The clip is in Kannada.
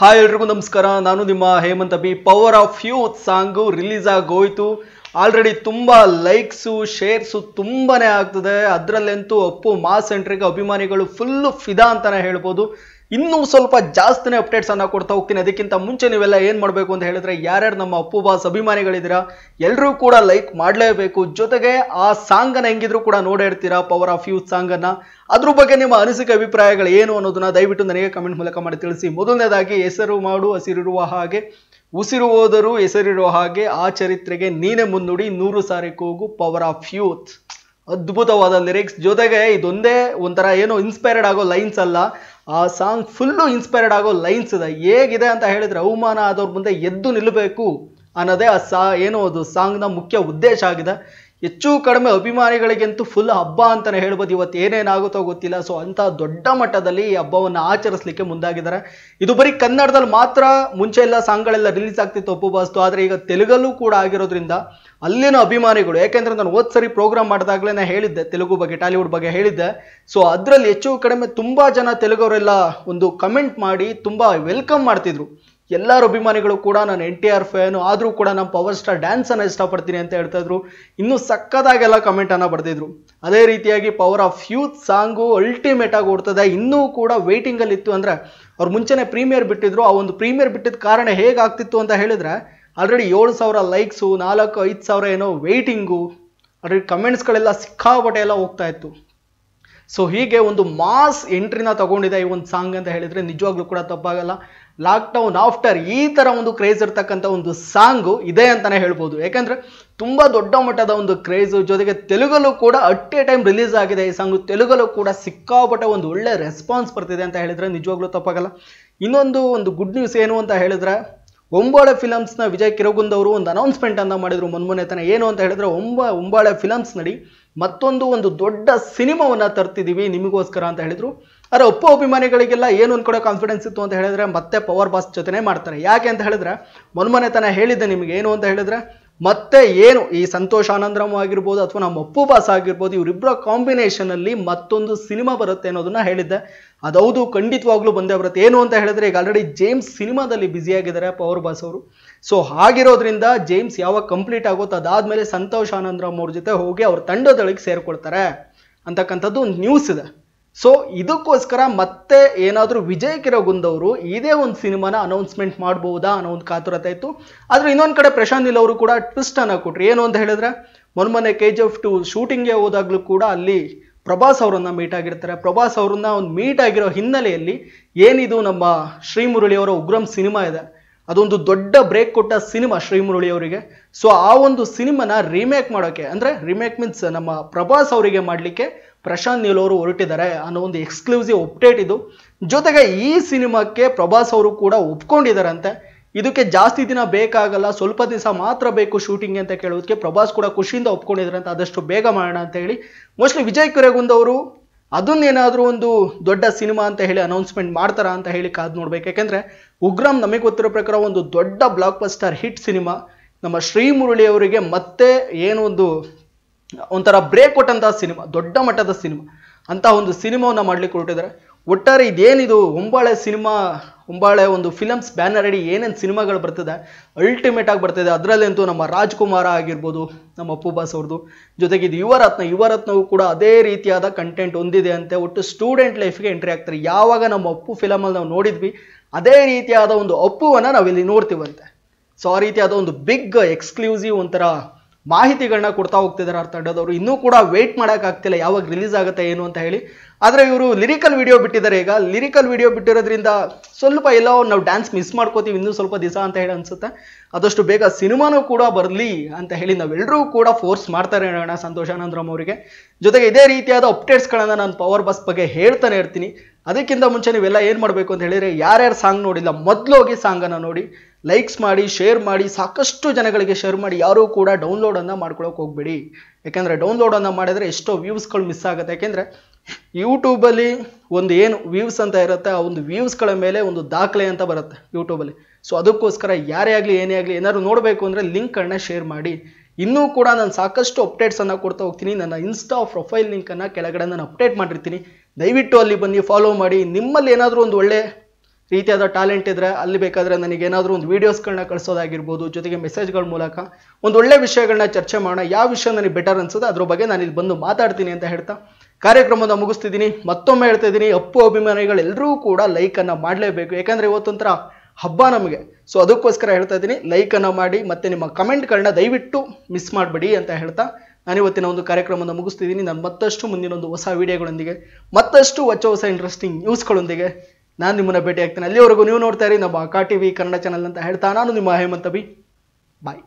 ಹಾಯ್ ಎಲ್ರಿಗೂ ನಮಸ್ಕಾರ. ನಾನು ನಿಮ್ಮ Hemanth Abhi. Power of youth song release ಆಗೋಯ್ತು. ಆಲ್ರೆಡಿ ತುಂಬ ಲೈಕ್ಸು ಶೇರ್ಸು ತುಂಬಾ ಆಗ್ತದೆ. ಅದರಲ್ಲಂತೂ ಅಪ್ಪು, ಮಾಸ್ ಎಂಟ್ರಿಗೆ ಅಭಿಮಾನಿಗಳು ಫುಲ್ಲು ಫಿದಾ ಅಂತಲೇ ಹೇಳ್ಬೋದು. ಇನ್ನೂ ಸ್ವಲ್ಪ ಜಾಸ್ತಿನೇ ಅಪ್ಡೇಟ್ಸ್ ಅನ್ನ ಕೊಡ್ತಾ ಹೋಗ್ತೀನಿ. ಅದಕ್ಕಿಂತ ಮುಂಚೆ ನೀವೆಲ್ಲ ಏನ್ ಮಾಡಬೇಕು ಅಂತ ಹೇಳಿದ್ರೆ ಯಾರ್ಯಾರು ನಮ್ಮ ಅಪ್ಪು ಬಾಸ್ ಅಭಿಮಾನಿಗಳಿದ್ದೀರಾ ಎಲ್ಲರೂ ಕೂಡ ಲೈಕ್ ಮಾಡಲೇಬೇಕು. ಜೊತೆಗೆ ಆ ಸಾಂಗ್ ಅನ್ನ ಹೆಂಗಿದ್ರು ಕೂಡ ನೋಡಿರ್ತೀರಾ ಪವರ್ ಆಫ್ ಯೂತ್ ಸಾಂಗ್ ಅನ್ನ. ಅದ್ರ ಬಗ್ಗೆ ನಿಮ್ಮ ಅನಿಸಿಕೆ ಅಭಿಪ್ರಾಯಗಳು ಏನು ಅನ್ನೋದನ್ನ ದಯವಿಟ್ಟು ನನಗೆ ಕಮೆಂಟ್ ಮೂಲಕ ಮಾಡಿ ತಿಳಿಸಿ. ಮೊದಲನೇದಾಗಿ, ಹೆಸರು ಮಾಡು, ಹಸಿರಿರುವ ಹಾಗೆ. ಉಸಿರು ಹೋದರೂ ಹೆಸರಿರುವ ಹಾಗೆ. ಆ ಚರಿತ್ರೆಗೆ ನೀನೇ ಮುನ್ನುಡಿ, ನೂರು ಸಾರಿ ಕೂಗು ಪವರ್ ಆಫ್ ಯೂತ್ ಅದ್ಭುತವಾದ ಲಿರಿಕ್ಸ್ ಜೊತೆಗೆ ಇದೊಂದೇ ಒಂಥರ ಏನು ಇನ್ಸ್ಪೈರ್ಡ್ ಆಗೋ ಲೈನ್ಸ್ ಅಲ್ಲ. ಆ ಸಾಂಗ್ ಫುಲ್ಲು ಇನ್ಸ್ಪೈರ್ಡ್ ಆಗೋ ಲೈನ್ಸ್ ಇದೆ. ಹೇಗಿದೆ ಅಂತ ಹೇಳಿದ್ರೆ ಅವಮಾನ ಆದವ್ರ ಮುಂದೆ ಎದ್ದು ನಿಲ್ಲಬೇಕು ಅನ್ನೋದೇ ಆ ಸಾ ಏನು ಅದು ಸಾಂಗ್ನ ಮುಖ್ಯ ಉದ್ದೇಶ ಆಗಿದೆ. ಹೆಚ್ಚು ಕಡಿಮೆ ಅಭಿಮಾನಿಗಳಿಗಂತೂ ಫುಲ್ ಹಬ್ಬ ಅಂತಲೇ ಹೇಳ್ಬೋದು. ಇವತ್ತು ಏನೇನಾಗುತ್ತೋ ಗೊತ್ತಿಲ್ಲ. ಸೊ ಅಂಥ ದೊಡ್ಡ ಮಟ್ಟದಲ್ಲಿ ಈ ಹಬ್ಬವನ್ನು ಆಚರಿಸಲಿಕ್ಕೆ ಮುಂದಾಗಿದ್ದಾರೆ. ಇದು ಬರೀ ಕನ್ನಡದಲ್ಲಿ ಮಾತ್ರ ಮುಂಚೆ ಎಲ್ಲ ಸಾಂಗ್ಗಳೆಲ್ಲ ರಿಲೀಸ್ ಆಗ್ತಿತ್ತು ಒಪ್ಪು ಬಾಸ್ತು ಆದರೆ ಈಗ ತೆಲುಗಲ್ಲೂ ಕೂಡ ಆಗಿರೋದ್ರಿಂದ ಅಲ್ಲಿನ ಅಭಿಮಾನಿಗಳು, ಯಾಕೆಂದರೆ ನಾನು ಹೋದ್ ಸರಿ ಪ್ರೋಗ್ರಾಮ್ ಮಾಡಿದಾಗಲೇ ನಾನು ಹೇಳಿದ್ದೆ, ತೆಲುಗು ಬಗ್ಗೆ ಟಾಲಿವುಡ್ ಬಗ್ಗೆ ಹೇಳಿದ್ದೆ. ಸೊ ಅದರಲ್ಲಿ ಹೆಚ್ಚು ಕಡಿಮೆ ತುಂಬ ಜನ ತೆಲುಗವರೆಲ್ಲ ಒಂದು ಕಮೆಂಟ್ ಮಾಡಿ ತುಂಬ ವೆಲ್ಕಮ್ ಮಾಡ್ತಿದ್ರು. ಎಲ್ಲರ ಅಭಿಮಾನಿಗಳು ಕೂಡ ನಾನು ಎನ್ ಟಿ ಆರ್ ಫ್ಯಾನು, ಆದರೂ ಕೂಡ ನಾನು ಪವರ್ ಸ್ಟಾರ್ ಡ್ಯಾನ್ಸನ್ನು ಇಷ್ಟಪಡ್ತೀನಿ ಅಂತ ಹೇಳ್ತಾಯಿದ್ರು ಇನ್ನೂ ಸಕ್ಕದಾಗೆಲ್ಲ ಕಮೆಂಟನ್ನು ಬರೆದಿದ್ರು. ಅದೇ ರೀತಿಯಾಗಿ power of youth song ultimate ಆಗಿ ಓಡ್ತದೆ. ಇನ್ನೂ ಕೂಡ ವೇಟಿಂಗಲ್ಲಿ ಇತ್ತು ಅಂದರೆ ಅವ್ರು ಮುಂಚೆನೇ ಪ್ರೀಮಿಯರ್ ಬಿಟ್ಟಿದ್ರು. ಆ ಒಂದು ಪ್ರೀಮಿಯರ್ ಬಿಟ್ಟಿದ್ದ ಕಾರಣ ಹೇಗಾಗ್ತಿತ್ತು ಅಂತ ಹೇಳಿದ್ರೆ ಆಲ್ರೆಡಿ ಏಳು ಸಾವಿರ ಲೈಕ್ಸು ನಾಲ್ಕು, ಐದು ಸಾವಿರ ಏನೋ ವೆಯ್ಟಿಂಗು ಆಲ್ರೆಡಿ ಕಮೆಂಟ್ಸ್ಗಳೆಲ್ಲ ಸಿಕ್ಕಾಪಟ್ಟೆ ಎಲ್ಲ ಹೋಗ್ತಾ ಇತ್ತು. ಸೊ ಹೀಗೆ ಒಂದು ಮಾಸ್ ಎಂಟ್ರಿನ ತಗೊಂಡಿದೆ ಈ ಒಂದು ಸಾಂಗ್ ಅಂತ ಹೇಳಿದ್ರೆ ನಿಜವಾಗ್ಲೂ ಕೂಡ ತಪ್ಪಾಗಲ್ಲ. ಲಾಕ್ಡೌನ್ ಆಫ್ಟರ್ ಈ ತರ ಒಂದು ಕ್ರೇಜ್ ಇರ್ತಕ್ಕಂಥ ಒಂದು ಸಾಂಗು ಇದೆ ಅಂತಾನೆ ಹೇಳ್ಬೋದು. ಯಾಕಂದ್ರೆ ತುಂಬಾ ದೊಡ್ಡ ಮಟ್ಟದ ಒಂದು ಕ್ರೇಜ್ ಜೊತೆಗೆ ತೆಲುಗಲ್ಲೂ ಕೂಡ ಅಟ್ ಎ ಟೈಮ್ ರಿಲೀಸ್ ಆಗಿದೆ ಈ ಸಾಂಗು ತೆಲುಗಲ್ಲೂ ಕೂಡ ಸಿಕ್ಕಾಪಟ್ಟೆ ಒಂದು ಒಳ್ಳೆ ರೆಸ್ಪಾನ್ಸ್ ಬರ್ತಿದೆ ಅಂತ ಹೇಳಿದ್ರೆ ನಿಜವಾಗ್ಲೂ ತಪ್ಪಾಗಲ್ಲ. ಇನ್ನೊಂದು ಒಂದು ಗುಡ್ ನ್ಯೂಸ್ ಏನು ಅಂತ ಹೇಳಿದ್ರೆ ಒಂಬಾಳೆ ಫಿಲಮ್ಸ್ನ ವಿಜಯ್ ಕಿರಗುಂದ್ ಅವರು ಒಂದು ಅನೌನ್ಸ್ಮೆಂಟ್ ಅಂತ ಮಾಡಿದ್ರು ಮೊನ್ಮೊನ್ನೆ ತಾನೆ. ಏನು ಅಂತ ಹೇಳಿದ್ರೆ ಒಂಬ ಒಂಬಾಳೆ ಫಿಲಮ್ಸ್ ನಡಿ ಮತ್ತೊಂದು ಒಂದು ದೊಡ್ಡ ಸಿನಿಮಾವನ್ನ ತರ್ತಿದ್ದೀವಿ ನಿಮಗೋಸ್ಕರ ಅಂತ ಹೇಳಿದ್ರು. ಆದರೆ ಒಪ್ಪೋ ಅಭಿಮಾನಿಗಳಿಗೆಲ್ಲ ಏನು ಒಂದು ಕಡೆ ಕಾನ್ಫಿಡೆನ್ಸ್ ಇತ್ತು ಅಂತ ಹೇಳಿದ್ರೆ ಮತ್ತೆ ಪವರ್ ಬಾಸ್ ಜೊತೆನೇ ಮಾಡ್ತಾರೆ. ಯಾಕೆ ಅಂತ ಹೇಳಿದ್ರೆ ಮೊನ್ಮೊನೆ ತನ ಹೇಳಿದ್ದೆ ನಿಮಗೆ. ಏನು ಅಂತ ಹೇಳಿದ್ರೆ ಮತ್ತೆ ಏನು? ಈ ಸಂತೋಷ್ ಆನಂದರಾಮ್ ಆಗಿರ್ಬೋದು ಅಥವಾ ನಮ್ಮ ಅಪ್ಪು ಬಾಸ್ ಆಗಿರ್ಬೋದು ಇವರಿಬ್ಬರ ಕಾಂಬಿನೇಷನ್ ಅಲ್ಲಿ ಮತ್ತೊಂದು ಸಿನಿಮಾ ಬರುತ್ತೆ ಅನ್ನೋದನ್ನ ಹೇಳಿದ್ದೆ. ಅದೌದು ಖಂಡಿತವಾಗ್ಲೂ ಬಂದೇ ಬರುತ್ತೆ. ಏನು ಅಂತ ಹೇಳಿದ್ರೆ ಈಗ ಆಲ್ರೆಡಿ ಜೇಮ್ಸ್ ಸಿನಿಮಾದಲ್ಲಿ ಬ್ಯುಸಿ ಆಗಿದ್ದಾರೆ ಪವರ್ ಬಾಸ್ ಅವರು. ಸೊ ಹಾಗಿರೋದ್ರಿಂದ ಜೇಮ್ಸ್ ಯಾವಾಗ ಕಂಪ್ಲೀಟ್ ಆಗುತ್ತೆ ಅದಾದ್ಮೇಲೆ ಸಂತೋಷ್ ಆನಂದರಾಮ್ ಅವ್ರ ಜೊತೆ ಹೋಗಿ ಅವ್ರ ತಂಡದೊಳಗೆ ಸೇರ್ಕೊಳ್ತಾರೆ. ಅಂತಕ್ಕಂಥದ್ದು ಒಂದು ನ್ಯೂಸ್ ಇದೆ. ಸೊ ಇದಕ್ಕೋಸ್ಕರ ಮತ್ತೆ ಏನಾದರೂ ವಿಜಯ್ ಕಿರಗುಂದ್ ಅವರು ಇದೇ ಒಂದು ಸಿನಿಮಾನ ಅನೌನ್ಸ್ಮೆಂಟ್ ಮಾಡ್ಬೋದಾ ಅನ್ನೋ ಒಂದು ಕಾತುರತೆ ಇತ್ತು. ಆದರೆ ಇನ್ನೊಂದು ಕಡೆ ಪ್ರಶಾಂತ್ ನಿಲ್ ಅವರು ಕೂಡ ಟ್ವಿಸ್ಟ್ ಅನ್ನ ಕೊಟ್ರು. ಏನು ಅಂತ ಹೇಳಿದ್ರೆ ಮೊನ್ನೆ ಕೆ ಜಿ ಎಫ್ ಟು ಶೂಟಿಂಗ್ಗೆ ಹೋದಾಗಲೂ ಕೂಡ ಅಲ್ಲಿ ಪ್ರಭಾಸ್ ಅವರನ್ನು ಮೀಟ್ ಆಗಿರ್ತಾರೆ. ಪ್ರಭಾಸ್ ಅವರನ್ನ ಒಂದು ಮೀಟ್ ಆಗಿರೋ ಹಿನ್ನೆಲೆಯಲ್ಲಿ ಏನಿದು ನಮ್ಮ ಶ್ರೀ ಮುರಳಿ ಅವರ ಉಗ್ರಂ ಸಿನಿಮಾ ಇದೆ. ಅದೊಂದು ದೊಡ್ಡ ಬ್ರೇಕ್ ಕೊಟ್ಟ ಸಿನಿಮಾ ಶ್ರೀಮುರುಳಿ ಅವರಿಗೆ. ಸೊ ಆ ಒಂದು ಸಿನಿಮಾನ ರೀಮೇಕ್ ಮಾಡೋಕ್ಕೆ ಅಂದರೆ ರೀಮೇಕ್ ಮೀನ್ಸ್ ನಮ್ಮ ಪ್ರಭಾಸ್ ಅವರಿಗೆ ಮಾಡಲಿಕ್ಕೆ ಪ್ರಶಾಂತ್ ನೀಲ್ ಅವರು ಹೊರಟಿದ್ದಾರೆ ಅನ್ನೋ ಒಂದು ಎಕ್ಸ್ಕ್ಲೂಸಿವ್ ಅಪ್ಡೇಟ್ ಇದು. ಜೊತೆಗೆ ಈ ಸಿನಿಮಾಕ್ಕೆ ಪ್ರಭಾಸ್ ಅವರು ಕೂಡ ಒಪ್ಕೊಂಡಿದ್ದಾರಂತೆ. ಇದಕ್ಕೆ ಜಾಸ್ತಿ ದಿನ ಬೇಕಾಗಲ್ಲ, ಸ್ವಲ್ಪ ದಿವಸ ಮಾತ್ರ ಬೇಕು ಶೂಟಿಂಗ್ ಅಂತ ಕೇಳೋದಕ್ಕೆ ಪ್ರಭಾಸ್ ಕೂಡ ಖುಷಿಯಿಂದ ಒಪ್ಕೊಂಡಿದ್ದಾರೆ ಅಂತ ಆದಷ್ಟು ಬೇಗ ಮಾಡೋಣ ಅಂತ ಹೇಳಿ. ಮೋಸ್ಟ್ಲಿ ವಿಜಯ್ ಕುರೇಗುಂದ್ ಅವರು ಅದನ್ನೇನಾದ್ರೂ ಒಂದು ದೊಡ್ಡ ಸಿನಿಮಾ ಅಂತ ಹೇಳಿ ಅನೌನ್ಸ್ಮೆಂಟ್ ಮಾಡ್ತಾರ ಅಂತ ಹೇಳಿ ಕಾದ್ ನೋಡ್ಬೇಕು. ಯಾಕೆಂದರೆ ಉಗ್ರಂ ನಮಗೆ ಗೊತ್ತಿರೋ ಪ್ರಕಾರ ಒಂದು ದೊಡ್ಡ ಬ್ಲಾಕ್ ಬಸ್ಟರ್ ಹಿಟ್ ಸಿನಿಮಾ. ನಮ್ಮ ಶ್ರೀ ಮುರಳಿ ಅವರಿಗೆ ಮತ್ತೆ ಏನು ಒಂದು ಒಂಥರ ಬ್ರೇಕ್ ಕೊಟ್ಟಂತಹ ಸಿನಿಮಾ, ದೊಡ್ಡ ಮಟ್ಟದ ಸಿನಿಮಾ. ಅಂತ ಒಂದು ಸಿನಿಮಾವನ್ನ ಮಾಡ್ಲಿಕ್ಕೆ ಹೊರಟಿದ್ದಾರೆ. ಒಟ್ಟಾರೆ ಇದೇನಿದು, ಒಂಬಾಳೆ ಸಿನಿಮಾ ಒಂಬಾಳೆ ಒಂದು ಫಿಲಮ್ಸ್ ಬ್ಯಾನರ್ ಅಡಿ ಏನೇನು ಸಿನಿಮಾಗಳು ಬರ್ತದೆ ಅಲ್ಟಿಮೇಟ್ ಆಗಿ ಬರ್ತಿದೆ. ಅದರಲ್ಲಂತೂ ನಮ್ಮ ರಾಜ್ಕುಮಾರ ಆಗಿರ್ಬೋದು, ನಮ್ಮ ಅಪ್ಪು ಬಾಸ್ ಅವ್ರದ್ದು ಜೊತೆಗೆ ಇದು ಯುವರತ್ನ, ಯುವರತ್ನವು ಕೂಡ ಅದೇ ರೀತಿಯಾದ ಕಂಟೆಂಟ್ ಹೊಂದಿದೆ ಅಂತೆ. ಒಟ್ಟು ಸ್ಟೂಡೆಂಟ್ ಲೈಫ್ಗೆ ಎಂಟ್ರಿ ಆಗ್ತಾರೆ. ಯಾವಾಗ ನಮ್ಮ ಅಪ್ಪು ಫಿಲಮಲ್ಲಿ ನಾವು ನೋಡಿದ್ವಿ, ಅದೇ ರೀತಿಯಾದ ಒಂದು ಅಪ್ಪುವನ್ನು ನಾವಿಲ್ಲಿ ನೋಡ್ತೀವಂತೆ. ಸೊ ಆ ರೀತಿಯಾದ ಒಂದು ಬಿಗ್ ಎಕ್ಸ್ಕ್ಲೂಸಿವ್ ಒಂಥರ ಮಾಹಿತಿಗಳನ್ನ ಕೊಡ್ತಾ ಹೋಗ್ತಿದ್ದಾರೆ ಅರ್ಥ ತಂಡದವರು ಇನ್ನೂ ಕೂಡ ವೇಟ್ ಮಾಡೋಕ್ಕಾಗ್ತಿಲ್ಲ ಯಾವಾಗ ರಿಲೀಸ್ ಆಗುತ್ತೆ ಏನು ಅಂತ ಹೇಳಿ. ಆದರೆ ಇವರು ಲಿರಿಕಲ್ ವಿಡಿಯೋ ಬಿಟ್ಟಿದ್ದಾರೆ ಈಗ. ಲಿರಿಕಲ್ ವಿಡಿಯೋ ಬಿಟ್ಟಿರೋದ್ರಿಂದ ಸ್ವಲ್ಪ ಎಲ್ಲೋ ನಾವು ಡ್ಯಾನ್ಸ್ ಮಿಸ್ ಮಾಡ್ಕೋತೀವಿ, ಇನ್ನೂ ಸ್ವಲ್ಪ ದಿವಸ ಅಂತ ಹೇಳಿ ಅನ್ಸುತ್ತೆ. ಆದಷ್ಟು ಬೇಗ ಸಿನಿಮಾನೂ ಕೂಡ ಬರಲಿ ಅಂತ ಹೇಳಿ ನಾವೆಲ್ಲರೂ ಕೂಡ ಫೋರ್ಸ್ ಮಾಡ್ತಾರೆ ಹೇಳೋಣ ಸಂತೋಷ ಅನಂದ್ರಮ್ ಅವರಿಗೆ. ಜೊತೆಗೆ ಇದೇ ರೀತಿಯಾದ ಅಪ್ಡೇಟ್ಸ್ಗಳನ್ನು ನಾನು ಪವರ್ ಬಸ್ ಬಗ್ಗೆ ಹೇಳ್ತಾನೆ ಇರ್ತೀನಿ. ಅದಕ್ಕಿಂತ ಮುಂಚೆ ನೀವೆಲ್ಲ ಏನು ಮಾಡಬೇಕು ಅಂತ ಹೇಳಿದರೆ, ಯಾರ್ಯಾರು ಸಾಂಗ್ ನೋಡಿಲ್ಲ ಮೊದಲು ಹೋಗಿ ಸಾಂಗನ್ನು ನೋಡಿ. ಲೈಕ್ಸ್ ಮಾಡಿ ಶೇರ್ ಮಾಡಿ, ಸಾಕಷ್ಟು ಜನಗಳಿಗೆ ಶೇರ್ ಮಾಡಿ, ಯಾರೂ ಕೂಡ ಡೌನ್ಲೋಡನ್ನು ಮಾಡ್ಕೊಳಕ್ಕೆ ಹೋಗ್ಬೇಡಿ. ಯಾಕೆಂದರೆ ಡೌನ್ಲೋಡನ್ನು ಮಾಡಿದರೆ ಎಷ್ಟೋ ವ್ಯೂಸ್ಗಳು ಮಿಸ್ ಆಗುತ್ತೆ. ಯಾಕೆಂದರೆ ಯೂಟ್ಯೂಬಲ್ಲಿ ಒಂದು ಏನು ವ್ಯೂಸ್ ಅಂತ ಇರುತ್ತೆ, ಆ ಒಂದು ವ್ಯೂಸ್ಗಳ ಮೇಲೆ ಒಂದು ದಾಖಲೆ ಅಂತ ಬರುತ್ತೆ ಯೂಟ್ಯೂಬಲ್ಲಿ ಸೊ ಅದಕ್ಕೋಸ್ಕರ ಯಾರೇ ಆಗಲಿ, ಏನೇ ಆಗಲಿ, ಏನಾದರೂ ನೋಡಬೇಕು ಅಂದರೆ ಲಿಂಕನ್ನು ಶೇರ್ ಮಾಡಿ. ಇನ್ನೂ ಕೂಡ ನಾನು ಸಾಕಷ್ಟು ಅಪ್ಡೇಟ್ಸನ್ನು ಕೊಡ್ತಾ ಹೋಗ್ತೀನಿ. ನನ್ನ ಇನ್ಸ್ಟಾ ಪ್ರೊಫೈಲ್ ಲಿಂಕನ್ನು ಕೆಳಗಡೆ ನಾನು ಅಪ್ಡೇಟ್ ಮಾಡಿರ್ತೀನಿ. ದಯವಿಟ್ಟು ಅಲ್ಲಿ ಬನ್ನಿ ಫಾಲೋ ಮಾಡಿ. ನಿಮ್ಮಲ್ಲಿ ಏನಾದರೂ ಒಂದು ಒಳ್ಳೆ ರೀತಿಯಾದ ಟ್ಯಾಲೆಂಟ್ ಇದ್ರೆ ಅಲ್ಲಿ ಬೇಕಾದ್ರೆ ನನಗೆ ಏನಾದರೂ ಒಂದು ವೀಡಿಯೋಸ್ಗಳನ್ನ ಕಳಿಸೋದಾಗಿರ್ಬೋದು, ಜೊತೆಗೆ ಮೆಸೇಜ್ಗಳ ಮೂಲಕ ಒಂದು ಒಳ್ಳೆ ವಿಷಯಗಳನ್ನ ಚರ್ಚೆ ಮಾಡೋಣ, ಯಾವ ವಿಷಯ ನನಗೆ ಬೆಟರ್ ಅನ್ಸುತ್ತೆ ಅದ್ರ ಬಗ್ಗೆ ನಾನು ಇಲ್ಲಿ ಬಂದು ಮಾತಾಡ್ತೀನಿ ಅಂತ ಹೇಳ್ತಾ ಕಾರ್ಯಕ್ರಮದ ಮುಗಿಸ್ತಿದ್ದೀನಿ. ಮತ್ತೊಮ್ಮೆ ಹೇಳ್ತಾ ಇದ್ದೀನಿ, ಅಪ್ಪು ಅಭಿಮಾನಿಗಳೆಲ್ಲರೂ ಕೂಡ ಲೈಕನ್ನು ಮಾಡಲೇಬೇಕು. ಯಾಕಂದರೆ ಇವತ್ತೊಂಥರ ಹಬ್ಬ ನಮಗೆ. ಸೊ ಅದಕ್ಕೋಸ್ಕರ ಹೇಳ್ತಾ ಇದ್ದೀನಿ ಲೈಕನ್ನು ಮಾಡಿ ಮತ್ತು ನಿಮ್ಮ ಕಮೆಂಟ್ಗಳನ್ನ ದಯವಿಟ್ಟು ಮಿಸ್ ಮಾಡಬೇಡಿ ಅಂತ ಹೇಳ್ತಾ ನಾನು ಇವತ್ತಿನ ಒಂದು ಕಾರ್ಯಕ್ರಮವನ್ನು ಮುಗಿಸ್ತಿದ್ದೀನಿ. ನಾನು ಮತ್ತಷ್ಟು ಮುಂದಿನ ಒಂದು ಹೊಸ ವಿಡಿಯೋಗಳೊಂದಿಗೆ ಮತ್ತಷ್ಟು ಹೊಸ ಹೊಸ ಇಂಟ್ರೆಸ್ಟಿಂಗ್ ನ್ಯೂಸ್ಗಳೊಂದಿಗೆ ನಾನು ನಿಮ್ಮನ್ನು ಭೇಟಿ ಆಗ್ತೇನೆ ಅಲ್ಲಿವರೆಗೂ ನೀವು ನೋಡ್ತಾ ಇರಿ. ನಮ್ಮ ಅಕಾ ಟಿ ವಿ ಕನ್ನಡ ಚಾನಲ್ ಅಂತ ಹೇಳ್ತಾ ನಾನು ನಿಮ್ಮ ಹೇಮಂತ ಬಿ ಬಾಯ್